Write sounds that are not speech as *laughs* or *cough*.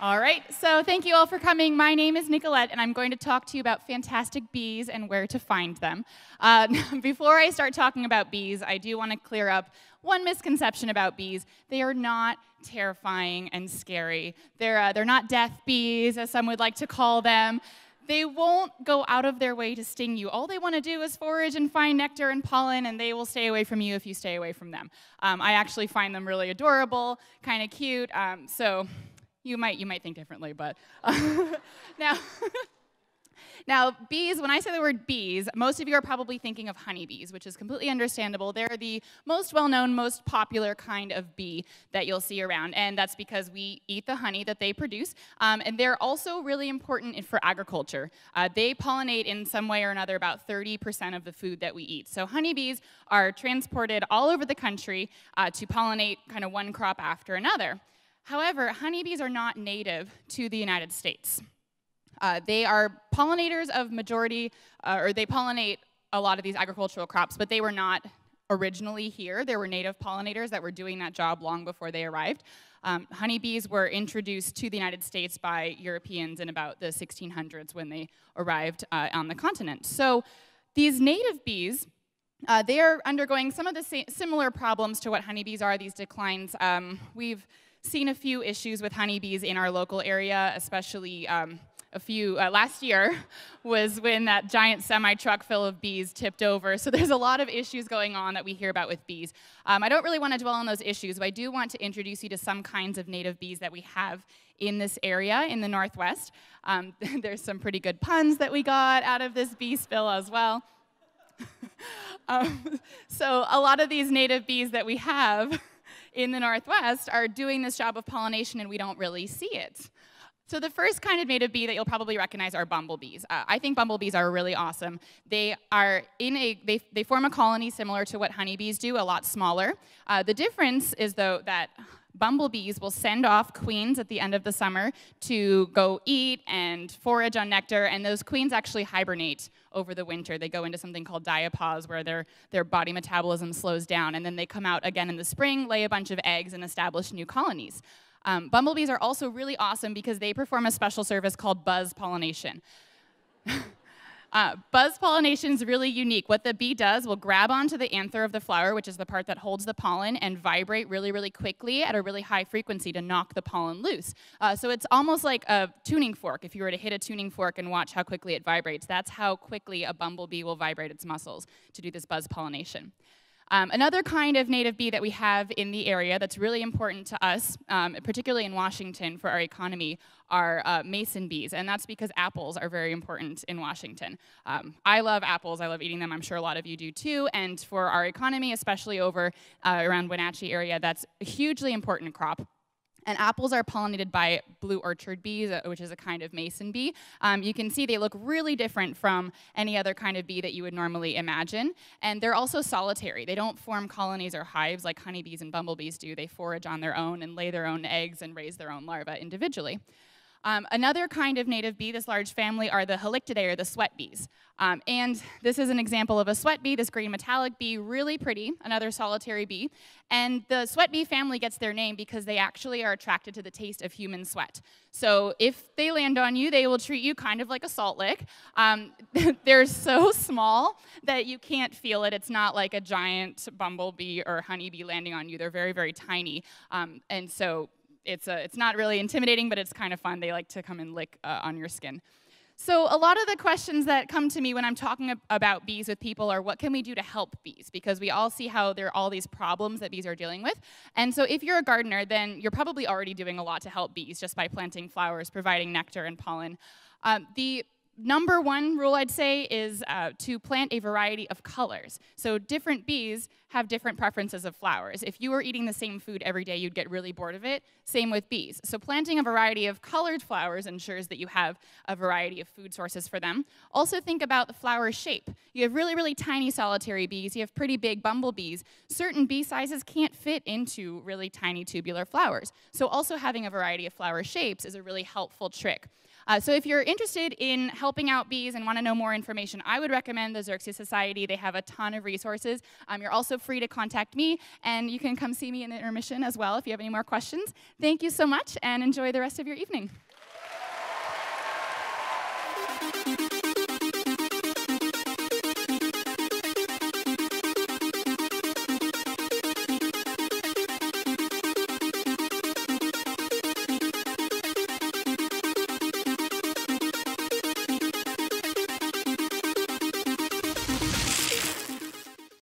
All right, so thank you all for coming. My name is Nicolette, and I'm going to talk to you about fantastic bees and where to find them. Uh, *laughs* before I start talking about bees, I do want to clear up one misconception about bees. They are not terrifying and scary. They're, uh, they're not death bees, as some would like to call them. They won't go out of their way to sting you. All they want to do is forage and find nectar and pollen, and they will stay away from you if you stay away from them. Um, I actually find them really adorable, kind of cute. Um, so you might you might think differently, but uh, *laughs* now. *laughs* Now, bees, when I say the word bees, most of you are probably thinking of honeybees, which is completely understandable. They're the most well known, most popular kind of bee that you'll see around, and that's because we eat the honey that they produce. Um, and they're also really important for agriculture. Uh, they pollinate in some way or another about 30% of the food that we eat. So, honeybees are transported all over the country uh, to pollinate kind of one crop after another. However, honeybees are not native to the United States. Uh, they are pollinators of majority, uh, or they pollinate a lot of these agricultural crops, but they were not originally here. There were native pollinators that were doing that job long before they arrived. Um, honeybees were introduced to the United States by Europeans in about the 1600s when they arrived uh, on the continent. So these native bees, uh, they are undergoing some of the similar problems to what honeybees are, these declines. Um, we've seen a few issues with honeybees in our local area, especially um, a few uh, last year *laughs* was when that giant semi truck full of bees tipped over. So there's a lot of issues going on that we hear about with bees. Um, I don't really want to dwell on those issues, but I do want to introduce you to some kinds of native bees that we have in this area in the Northwest. Um, *laughs* there's some pretty good puns that we got out of this bee spill as well. *laughs* um, so a lot of these native bees that we have in the Northwest are doing this job of pollination and we don't really see it. So the first kind of native bee that you'll probably recognize are bumblebees. Uh, I think bumblebees are really awesome. They are in a they, they form a colony similar to what honeybees do, a lot smaller. Uh, the difference is though that bumblebees will send off queens at the end of the summer to go eat and forage on nectar, and those queens actually hibernate over the winter. They go into something called diapause, where their, their body metabolism slows down, and then they come out again in the spring, lay a bunch of eggs, and establish new colonies. Um, bumblebees are also really awesome because they perform a special service called buzz pollination. *laughs* Uh, buzz pollination is really unique. What the bee does will grab onto the anther of the flower, which is the part that holds the pollen, and vibrate really, really quickly at a really high frequency to knock the pollen loose. Uh, so it's almost like a tuning fork. If you were to hit a tuning fork and watch how quickly it vibrates, that's how quickly a bumblebee will vibrate its muscles to do this buzz pollination. Um, another kind of native bee that we have in the area that's really important to us, um, particularly in Washington for our economy, are uh, mason bees, and that's because apples are very important in Washington. Um, I love apples, I love eating them, I'm sure a lot of you do too, and for our economy, especially over uh, around Wenatchee area, that's a hugely important crop. And apples are pollinated by blue orchard bees, which is a kind of mason bee. Um, you can see they look really different from any other kind of bee that you would normally imagine. And they're also solitary. They don't form colonies or hives like honeybees and bumblebees do. They forage on their own and lay their own eggs and raise their own larvae individually. Um, another kind of native bee, this large family, are the Halictidae, or the sweat bees. Um, and this is an example of a sweat bee, this green metallic bee, really pretty, another solitary bee. And the sweat bee family gets their name because they actually are attracted to the taste of human sweat. So if they land on you, they will treat you kind of like a salt lick. Um, *laughs* they're so small that you can't feel it. It's not like a giant bumblebee or honeybee landing on you. They're very, very tiny. Um, and so it's, a, it's not really intimidating, but it's kind of fun. They like to come and lick uh, on your skin. So a lot of the questions that come to me when I'm talking about bees with people are what can we do to help bees? Because we all see how there are all these problems that bees are dealing with. And so if you're a gardener, then you're probably already doing a lot to help bees just by planting flowers, providing nectar and pollen. Um, the number one rule I'd say is uh, to plant a variety of colors. So different bees have different preferences of flowers. If you were eating the same food every day, you'd get really bored of it. Same with bees. So planting a variety of colored flowers ensures that you have a variety of food sources for them. Also think about the flower shape. You have really, really tiny solitary bees. You have pretty big bumblebees. Certain bee sizes can't fit into really tiny tubular flowers. So also having a variety of flower shapes is a really helpful trick. Uh, so if you're interested in helping out bees and want to know more information, I would recommend the Xerces Society. They have a ton of resources. Um, you're also free to contact me, and you can come see me in the intermission as well if you have any more questions. Thank you so much, and enjoy the rest of your evening.